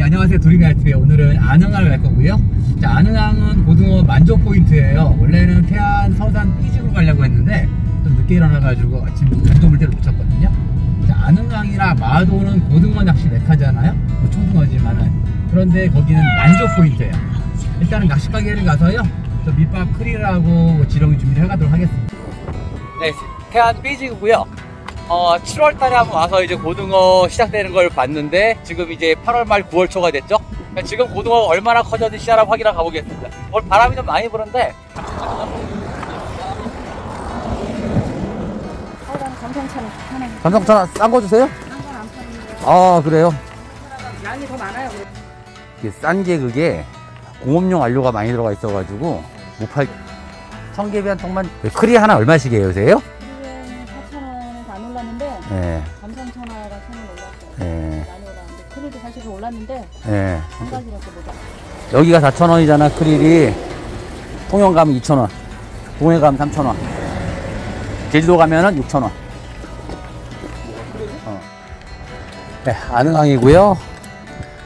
예, 안녕하세요. 도리나이트의 오늘은 안흥항을 갈 거고요. 자, 안흥항은 고등어 만조 포인트예요. 원래는 태안 서산 삐지로 가려고 했는데 좀 늦게 일어나가지고 아침 만조 물때를 놓쳤거든요. 자, 안흥항이나 마도는 고등어 낚시 메카잖아요. 뭐 초등어지만은 그런데 거기는 만조 포인트예요. 일단은 낚시 가게를 가서요. 저 밑밥 크릴하고 뭐 지렁이 준비를 해가도록 하겠습니다. 네, 태안 삐지고요. 어, 7월 달에 한번 와서 이제 고등어 시작되는 걸 봤는데 지금 이제 8월 말 9월 초가 됐죠? 그러니까 지금 고등어가 얼마나 커졌는지 시작을 확인하러 가보겠습니다. 오늘 바람이 좀 많이 부는데 감성차는 감성차 싼거 주세요? 딴건 안 파는데 아 그래요? 양이 더 많아요. 싼게 그게 공업용 완료가 많이 들어가 있어가지고 못 팔. 청개비 한 통만 크리 하나 얼마씩이에요 요새요? 예, 감성 천하가 1,000원 올랐어요. 예, 많이 올랐는데 크리도 사실 올랐는데 예. 한 가지밖에 못 올랐어요. 여기가 4,000원이잖아 크릴이. 통영 가면 2,000원. 동해 가면 3,000원. 제주도 가면은 6,000원. 어. 네, 안흥항이고요.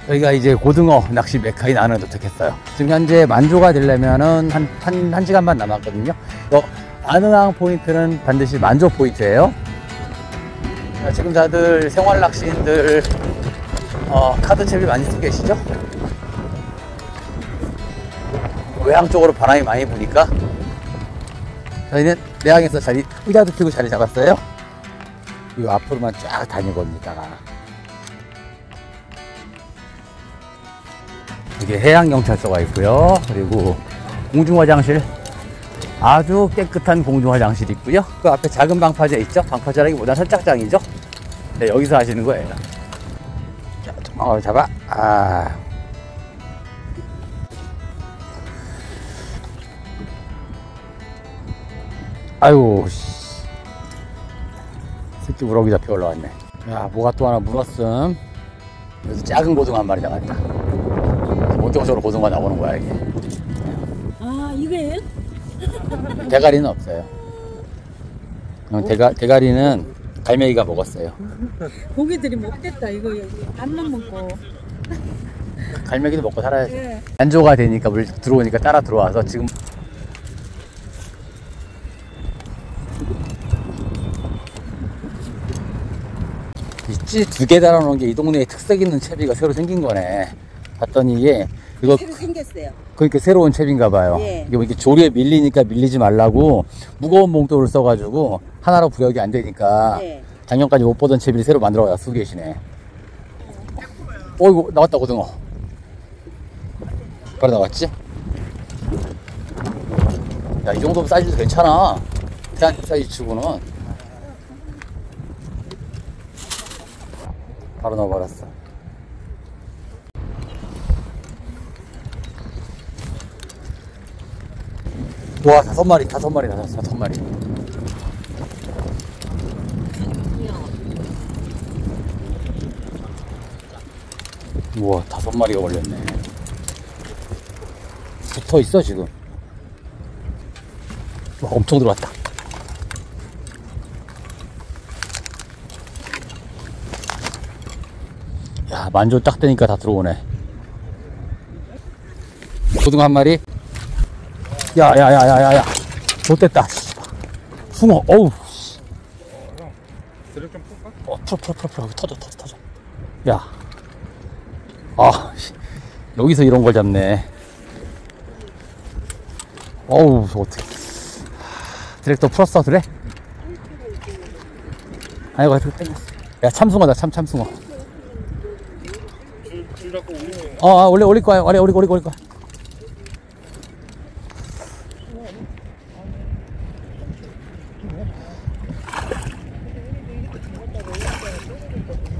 여기가 이제 고등어 낚시 메카인 안흥에 도착했어요. 지금 현재 만조가 되려면은 한, 한, 한 시간만 남았거든요. 어, 안흥항 포인트는 반드시 만조 포인트예요. 자, 지금 다들 생활 낚시인들 어, 카드 채비 많이 쓰고 계시죠? 외항 쪽으로 바람이 많이 부니까 저희는 내항에서 자리 의자도 펴고 자리 잡았어요. 이 앞으로만 쫙. 이따가 이게 해양 경찰서가 있고요. 그리고 공중 화장실 아주 깨끗한 공중 화장실이 있고요. 그 앞에 작은 방파제 있죠? 방파제라기보다 선착장이죠. 네, 여기서 하시는 거예요. 자, 좀, 어, 잡아. 아. 아이고 씨. 새끼 우럭이 잡혀 올라왔네 야 뭐가 또 하나 물었음 여기서 작은 고등어 한 마리 나갔다 본격적으로 고등어가 나오는 거야 이게 아 이거예요? 대가리는 없어요 어, 대가, 대가리는 갈매기가 먹었어요 고기들이 못됐다 이거 밥만 먹고. 갈매기도 먹고 살아야지 예. 안조가 되니까 물 들어오니까 따라 들어와서 지금 이찌 두 개 달아놓은 게 이 동네에 특색 있는 채비가 새로 생긴 거네. 봤더니 이게 이거 새로 생겼어요. 그러니까 새로운 채비인가 봐요. 예. 이게 뭐 이렇게 조리에 밀리니까 밀리지 말라고 무거운 봉돌을 써가지고 하나로 부역이 안 되니까 예. 작년까지 못 보던 채비를 새로 만들어 쓰고 계시네. 어이구 나왔다 고등어. 바로 나왔지? 야 이 정도면 사이즈도 괜찮아. 태안 사이즈 치고는 바로 넣어버렸어. 와 다섯 마리 다섯 마리 다섯 다섯 마리. 우와 다섯 마리가 걸렸네. 붙어 있어 지금? 와 엄청 들어왔다. 야 만조 딱 되니까 다 들어오네. 고등어 한 마리 야야야야야야 못됐다 숭어 어우 씨. 어 풀어 풀어 풀어 풀어 터져 터져 터져 야 아, 씨. 여기서 이런 걸 잡네. 어우. 하, 디렉터 풀었어, 그래? 아이고, 이렇게 땡겼어. 야, 참숭어다, 참, 참숭어. 어, 어, 올려, 올릴 거야. 올려, 올릴, 올릴, 올릴 거야.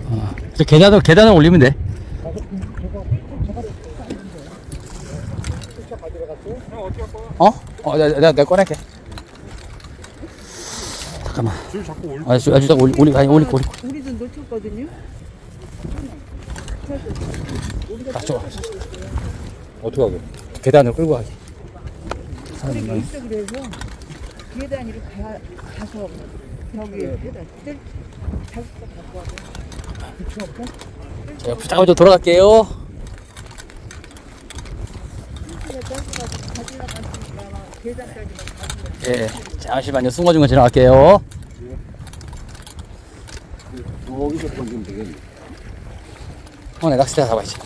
어, 저 계단을, 계단을 올리면 돼. 어? 어, 내가, 내가, 내가 꺼낼게. 잠깐만. 줄 자꾸 올 아, 주, 아, 주다 올리, 올리, 아니, 올리고, 올리고. 우리도 놓쳤거든요. 아, 저, 어떻게 하게? 계단을 끌고 가게. 사람이 해서 계단으로 가, 가서 여기 계단 뜰 옆으로 잠깐 좀 돌아갈게요. 예, 잠시만요. 숭어중어 지나갈게요. 여기서 던지면 되겠네. 어, 내 낚싯대 잡아야지.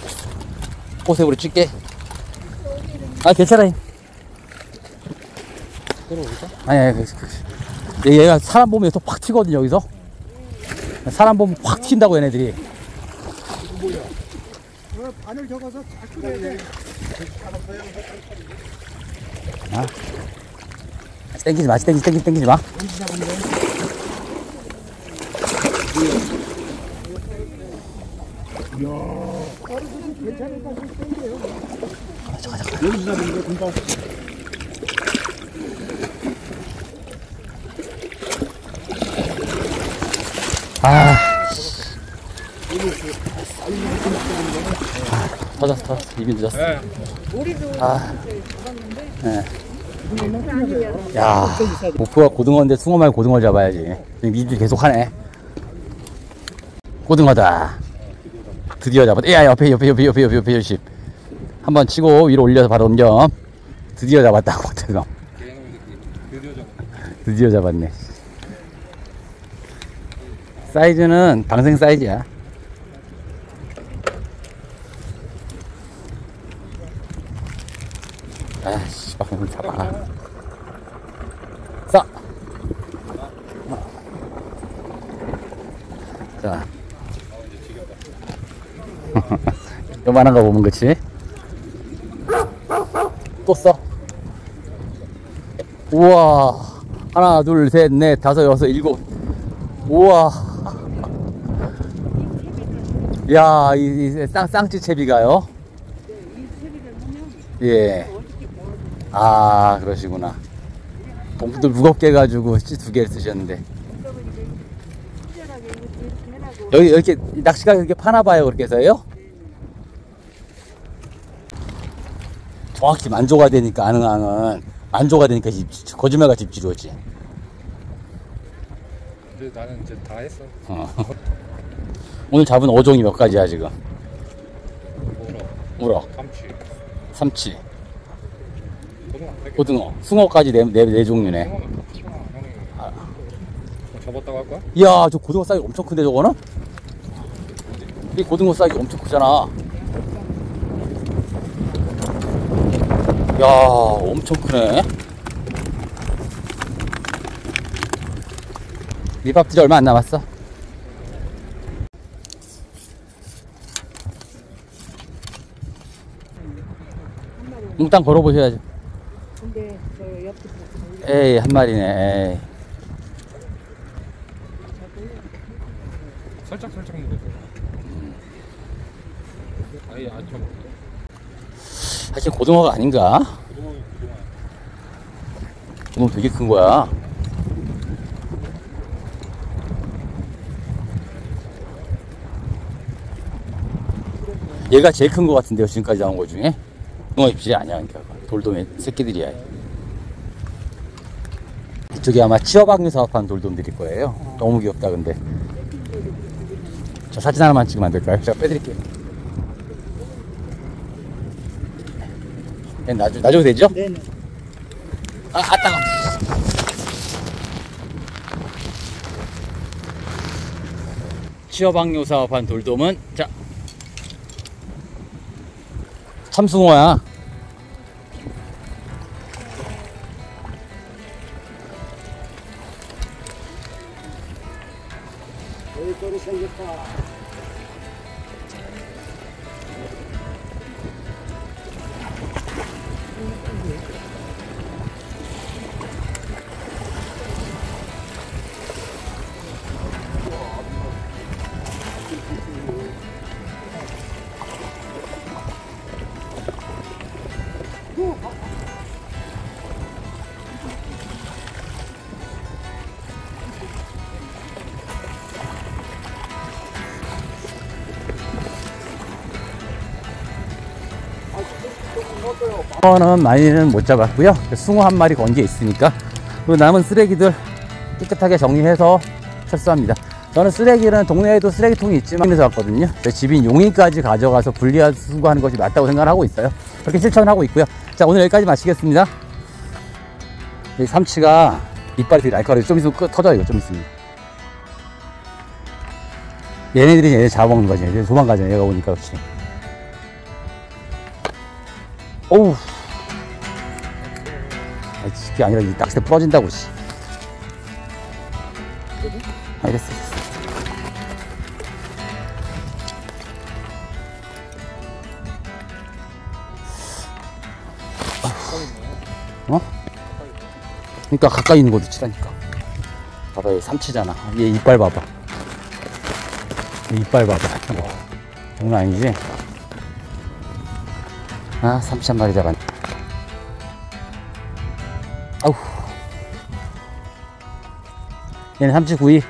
꽃새우로 찍게. 아, 괜찮아요. 아니, 아니, 그, 그, 그, 얘가 사람 보면 또팍 튀거든요 여기서. 사람 보면 확 튄다고, 얘네들이. 바늘 적어서 잘 끓여야 돼. 땡기지 마, 땡기지, 땡기지, 땡기지 마. 여기서 잡는 거금 터졌어, 터졌어. 입이 늦었어. 아. 잡았는데 예. 그건 아니야. 야, 목표가 고등어인데 숭어 말고 고등어 잡아야지. 지금 이주 계속 하네. 고등어다. 드디어 잡았다. 야, 옆에, 옆에, 옆에, 옆에, 옆에, 옆에, 옆에. 한번 치고 위로 올려서 바로 넘겨. 드디어 잡았다고, 지금. 드디어 잡았네. 사이즈는 방생 사이즈야. 아씨, 방생 잡아. 싸. 자. 요만한 거 보면 그치? 또 써. 우와. 하나, 둘, 셋, 넷, 다섯, 여섯, 일곱. 우와. 야, 이, 이 쌍, 쌍찌 채비가요? 이 소리를 하면 예. 아, 그러시구나. 봉투도 무겁게 해가지고 찌두 개를 쓰셨는데. 여기 이렇게 낚시가 이렇게 파나 봐요 그렇게 해서요? 정확히 만조가 되니까 아능항은 만조가 되니까 집, 거짓말같이 집지르지 근데 나는 이제 다 했어. 어. 오늘 잡은 어종이 몇 가지야 지금 뭐라? 우럭, 감치. 삼치, 고등어 숭어까지 네, 네, 네 종류네. 뭐 접었다고 할 거야? 이야 저 고등어 사이즈 엄청 큰데 저거는? 이 고등어 사이즈 엄청 크잖아 야 엄청 크네 밑밥들이 얼마 안 남았어 몽땅 걸어보셔야죠 근데 저 옆에 보고 에이 한 마리네 에이. 살짝 살짝 물어서. 아예 안 쳐먹어. 사실 고등어가 아닌가? 고등어 고등어. 고등어 되게 큰 거야. 얘가 제일 큰 거 같은데요, 지금까지 나온 거 중에? 고등어 입질이 아니야, 그러니까. 돌돔의 새끼들이야. 이쪽에 아마 치어박류 사업하는 돌돔들일 거예요. 너무 귀엽다, 근데. 저 사진 하나만 찍으면 안 될까요? 제가 빼드릴게요. 네, 놔줘, 놔줘도 되죠? 네네. 아, 아, 따가. 취어박료 사업한 돌돔은 자 참숭어야. 여 생겼다. 숭어는 많이는 못 잡았고요. 숭어 한 마리 건게 있으니까 그리고 남은 쓰레기들 깨끗하게 정리해서 철수합니다. 저는 쓰레기는 동네에도 쓰레기통이 있지만 에서 왔거든요. 제 집인 용인까지 가져가서 분리할 수거하는 것이 맞다고 생각을 하고 있어요. 그렇게 실천을 하고 있고요. 자 오늘 여기까지 마치겠습니다. 이 삼치가 이빨이 되게 날카로워. 좀 있으면 끝 터져, 이거 좀 있으면. 얘네들이 얘네 잡아먹는 거지. 얘네 도망가잖아, 얘가 오니까, 그렇지. 어우. 아, 그게 아니라 이 낚싯대 부러진다고, 씨. 아, 됐어, 됐어. 어? 그러니까 가까이 있는 곳도 치라니까. 봐봐, 얘 삼치잖아. 얘 이빨 봐봐. 얘 이빨 봐봐. 이거. 장난 아니지? 아, 삼치 한 마리 잡았네. 아우. 얘는 삼치 구이.